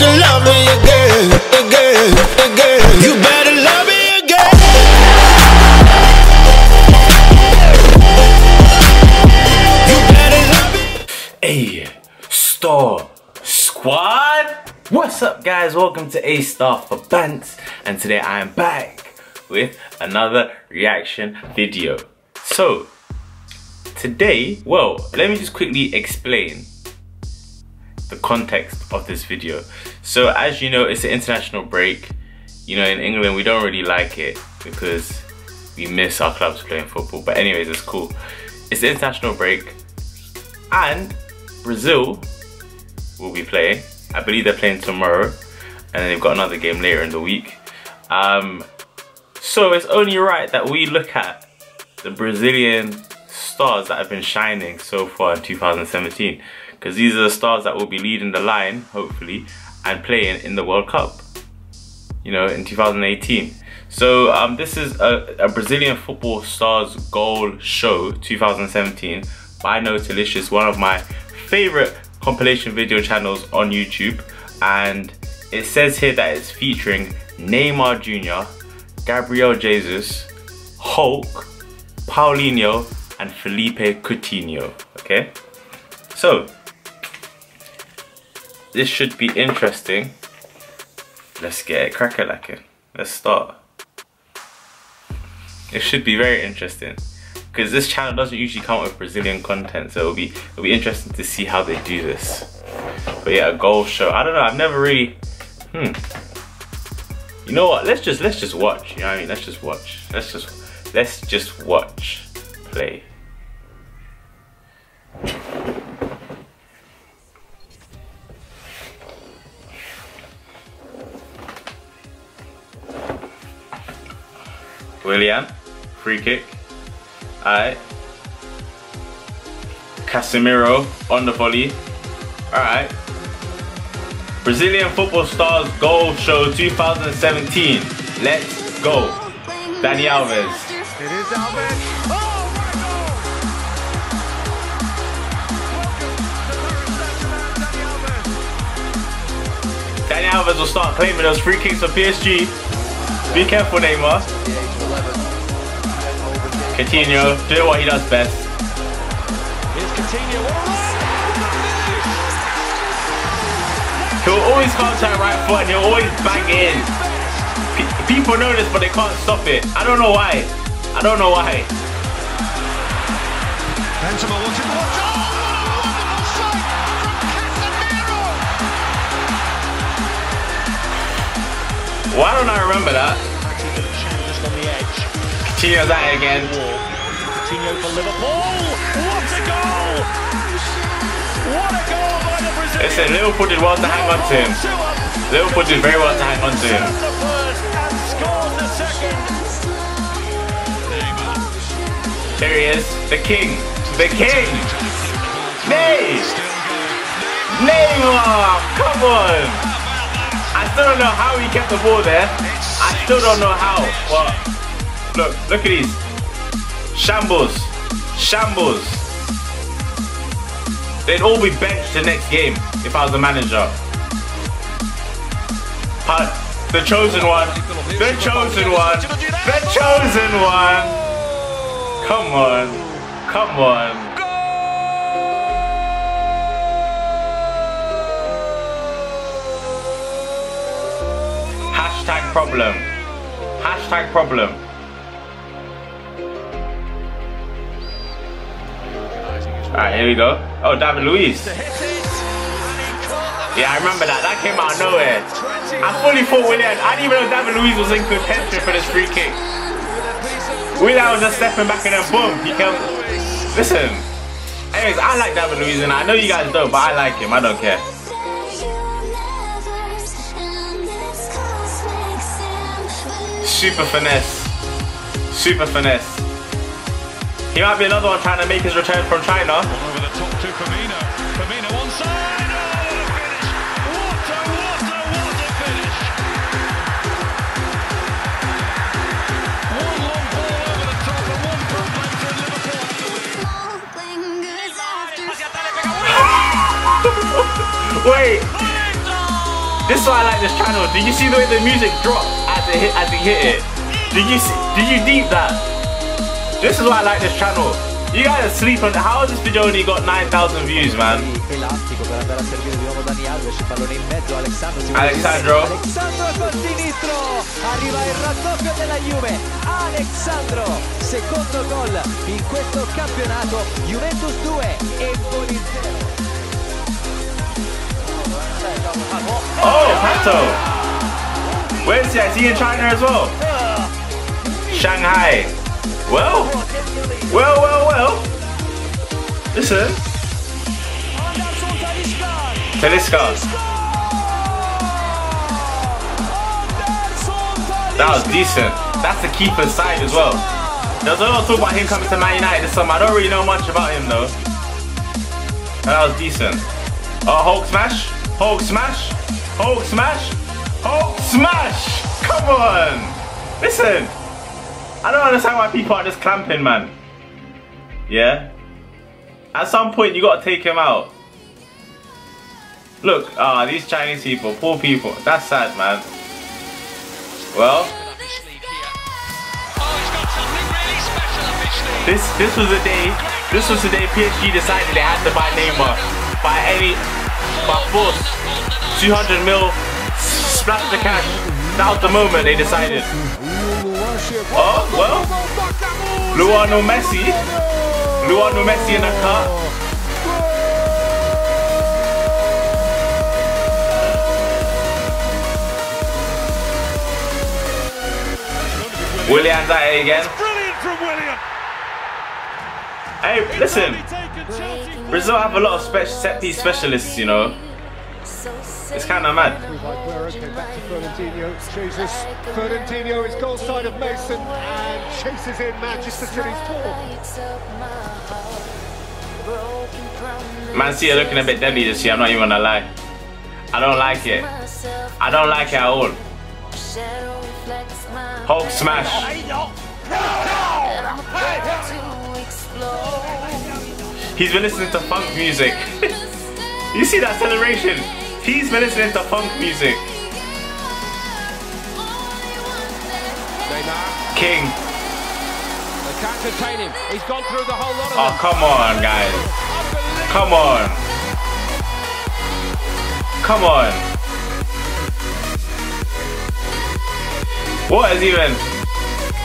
can love me again, again, again. You better love me again. You better love me. A Star Squad. What's up, guys? Welcome to A Star for Bants, and today I am back with another reaction video. So, today, well, let me just quickly explain the context of this video. So, as you know, it's an international break. You know, in England, we don't really like it because we miss our clubs playing football. But anyways, it's cool. It's the international break, and Brazil will be playing. I believe they're playing tomorrow, and then they've got another game later in the week. Um, so it's only right that we look at the Brazilian stars that have been shining so far in 2017, because these are the stars that will be leading the line, hopefully, and playing in the World Cup. You know, in 2018. So um, this is a, a Brazilian football stars goal show 2017 by No Delicious, one of my favorite compilation video channels on YouTube. And it says here that it's featuring Neymar Jr., Gabriel Jesus, Hulk, Paulinho, and Philippe Coutinho. Okay? So, this should be interesting. Let's get it cracker lacking. Let's start. It should be very interesting because this channel doesn't usually come up with Brazilian content, so it'll be it'll be interesting to see how they do this. But yeah, a goal show. I don't know. I've never really. Hmm. You know what? Let's just let's just watch. You know what I mean? Let's just watch. Let's just let's just watch play. Willian, free kick. Alright. Casemiro on the volley. Alright. Brazilian football stars goal show 2017. Let's go. Dani Alves. It is Alves. Oh, my! Welcome to Paris Saint-Germain, Alves. Dani Alves will start claiming those free kicks for PSG. Be careful, Neymar. Coutinho, do what he does best. Here's Coutinho. What a run! He'll always come to right foot and he'll always bang in. Pe- people know this, but they can't stop it. I don't know why. I don't know why. Benzema wanted more. Oh, what a wonderful strike from Casemiro! Why don't I remember that? Coutinho's at it again. Coutinho for Liverpool. What a goal! What a goal by the Brazilian. Listen, Liverpool did well to hang on to him. Liverpool did very well to hang on to him. the first and scored the second. There he is, the king, the king. Ney, Neymar, come on. I still don't know how he kept the ball there. I still don't know how. But look, look at these. Shambles, shambles. They'd all be benched the next game if I was the manager. But the chosen one, the chosen one, the chosen one. Come on, come on. Hashtag problem. Hashtag problem. Alright, here we go. Oh, David Luiz. Yeah, I remember that. That came out of nowhere. I fully thought Willian. I didn't even know David Luiz was in contention for this free kick. Willian was just stepping back and then boom, he kept. Listen. Anyways, I like David Luiz and I know you guys don't, but I like him. I don't care. Super finesse. Super finesse. He might be another one trying to make his return from China. Over the top to Firmino. Firmino onside. What oh, a finish. What a, what a, what a finish. One long ball over the top and one front Liverpool. Wait, This is why I like this channel. Did you see the way the music dropped as it hit as he hit it? Did you see, did you deep that? This is why I like this channel. You guys are sleeping. How has this video only got 9,000 views, man? elastico per andare a servire di nuovo Dani Alves il pallone in mezzo Alessandro Alessandro. Alessandro col sinistro arriva il raddoppio della Juve Alessandro secondo gol in questo campionato Juventus 2 Empoli 0 Oh, Pato. Where's he? Is he in China as well? Ah. Shanghai. Well, well, well, well. Listen. Talisca. That was decent. That's the keeper's side as well. There's a lot of talk about him coming to Man United this summer. I don't really know much about him though. That was decent. Oh, Hulk smash. Hulk smash. Hulk smash. Hulk smash. Come on. Listen. I don't understand why people are just clamping, man. Yeah? At some point, you gotta take him out. Look, ah, these Chinese people, poor people. That's sad, man. Well, this this was the day. This was the day PSG decided they had to buy Neymar by any by force. 200 mil, splash the cash. That was the moment they decided. Oh well, Luano Messi, Luano Messi in a cut. Willian's at it again. Brilliant from Willian. Hey, listen, Brazil have a lot of spe- set piece specialists, you know. It's kind of mad. Came back to. Jesus. Fernandinho is goal side of Mason and chases in Manchester City's four. Man City are looking a bit deadly this year, I'm not even gonna lie. I don't like it. I don't like it at all. Hulk smash. He's been listening to funk music. you see that celebration? He's been listening to funk music. King. they can't contain him. He's gone through the whole lot of Oh, come on, guys. Come on. Come on. What is even?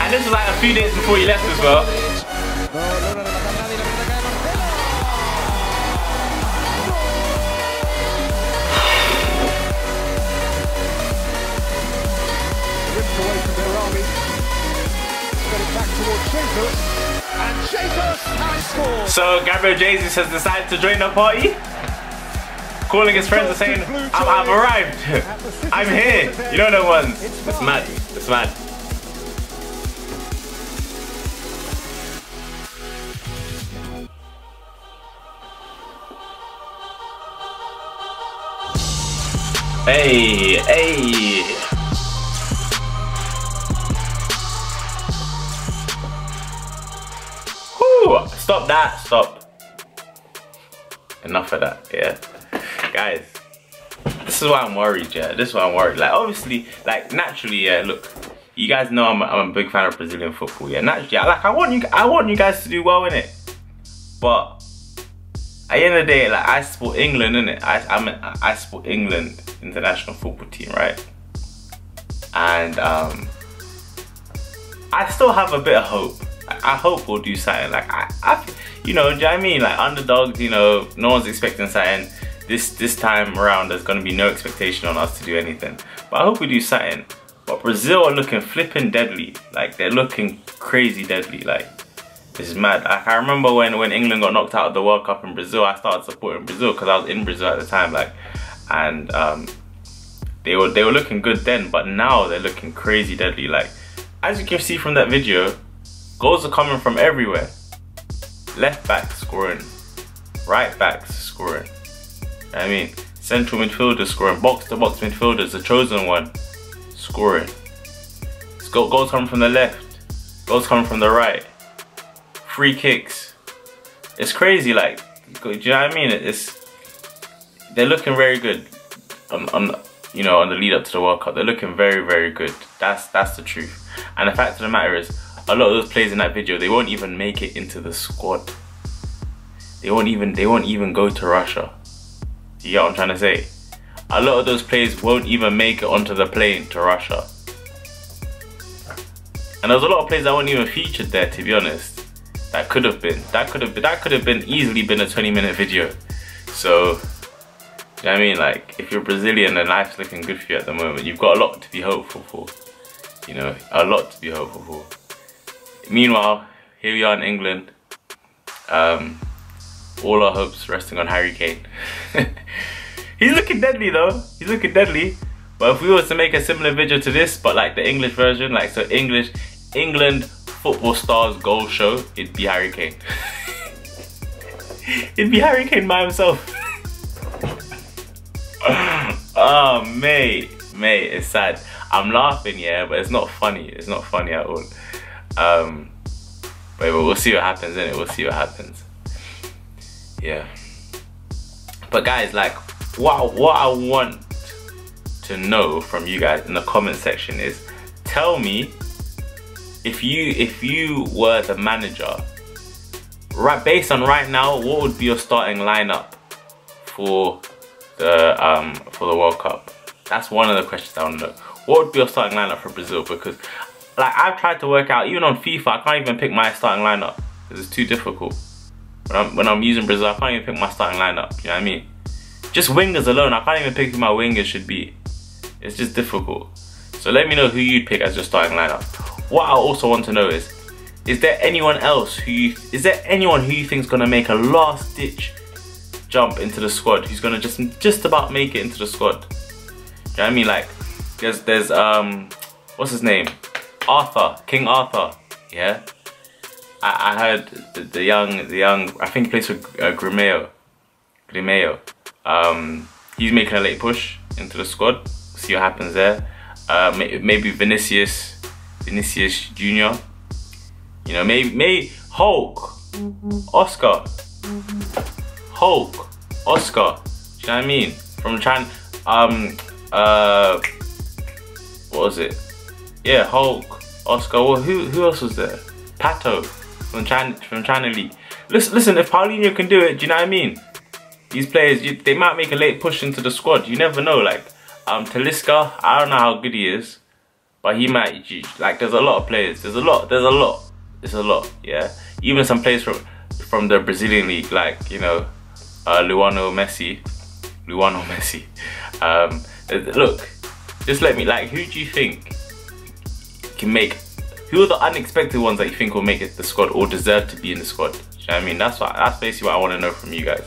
And this was like a few days before he left as well. And Jesus has scored. So Gabriel Jesus has decided to join the party. Calling his friends and saying, I'm, I've arrived. I'm here. You know no one. It's mad. It's mad. Hey, hey. Stop that, stop. Enough of that, yeah. Guys, this is why I'm worried, yeah. This is why I'm worried. Like, obviously, like, naturally, yeah, look, you guys know I'm a, I'm a big fan of Brazilian football, yeah. Naturally, I, like, I want you, I want you guys to do well in it. But, at the end of the day, like, I support England, innit? I, I'm, I support England international football team, right? And, um, I still have a bit of hope. I, hope we'll do something. Like I, I, you know, do you know I mean? Like underdogs, you know, no one's expecting something. This this time around, there's gonna be no expectation on us to do anything. But I hope we do something. But Brazil are looking flipping deadly. Like they're looking crazy deadly. Like this is mad. Like, I remember when when England got knocked out of the World Cup in Brazil, I started supporting Brazil because I was in Brazil at the time. Like, and um, they were they were looking good then, but now they're looking crazy deadly. Like as you can see from that video, goals are coming from everywhere. Left back scoring, right backs scoring. I mean, central midfielders scoring, box to box midfielders, the chosen one scoring. It's got goals coming from the left, goals coming from the right, free kicks. It's crazy, like, do you know what I mean? It's they're looking very good. On, on you know, on the lead up to the World Cup. They're looking very, very good. That's that's the truth. And the fact of the matter is, a lot of those players in that video, they won't even make it into the squad. They won't even they won't even go to Russia. You get what I'm trying to say? A lot of those players won't even make it onto the plane to Russia. And there's a lot of players that weren't even featured there, to be honest. That could have been. That could have been. That could have been easily been a 20 minute video. So, you know I mean? Like, if you're Brazilian and life's looking good for you at the moment, you've got a lot to be hopeful for. You know, a lot to be hopeful for. Meanwhile, here we are in England. Um, all our hopes resting on Harry Kane. He's looking deadly though. He's looking deadly. But if we were to make a similar video to this, but like the English version, like so English, England football stars goal show, it'd be Harry Kane. it'd be Harry Kane by himself. oh mate, mate, it's sad. I'm laughing, yeah, but it's not funny. It's not funny at all. Um, but we'll see what happens in it. We'll see what happens. Yeah. But guys, like, what what I want to know from you guys in the comment section is tell me if you if you were the manager right based on right now what would be your starting lineup for the um for the World Cup that's one of the questions I want to know what would be your starting lineup for Brazil because like I've tried to work out even on FIFA I can't even pick my starting lineup because it's too difficult when I'm, when I'm using Brazil I can't even pick my starting lineup you know what I mean just wingers alone I can't even pick who my wingers should be it's just difficult. So let me know who you'd pick as your starting lineup. What I also want to know is, is there anyone else who you, is there anyone who you think is gonna make a last ditch jump into the squad? Who's gonna just just about make it into the squad? You know what I mean? Like, there's there's um, what's his name? Arthur, King Arthur. Yeah. I, I heard the, the, young the young I think he plays for uh, Grêmio. Grêmio. Um, he's making a late push into the squad see what happens there. Uh, maybe Vinicius, Vinicius Junior. You know, maybe, maybe Hulk, Oscar, Hulk, Oscar. Do you know what I mean? From China, um, uh, what was it? Yeah, Hulk, Oscar. Well, who who else was there? Pato from China from China League. Listen, listen. If Paulinho can do it, do you know what I mean? These players, you, they might make a late push into the squad. You never know. Like um, Talisca, I don't know how good he is, but he might, like, there's a lot of players. There's a lot, there's a lot. There's a lot, yeah? Even some players from from the Brazilian league, like, you know, uh, Luano Messi. Luano Messi. Um, look, just let me, like, who do you think can make, who are the unexpected ones that you think will make it the squad or deserve to be in the squad? You know what I mean? That's what, that's basically what I want to know from you guys.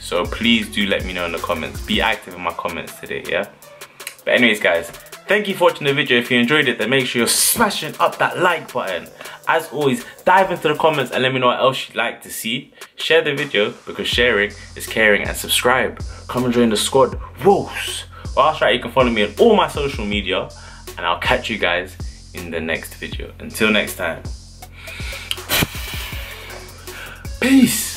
So please do let me know in the comments. Be active in my comments today, yeah? But anyways guys, thank you for watching the video. If you enjoyed it, then make sure you're smashing up that like button. As always, dive into the comments and let me know what else you'd like to see. Share the video because sharing is caring and subscribe. Come and join the squad. Whoos! Well, that's right, you can follow me on all my social media and I'll catch you guys in the next video. Until next time. Peace!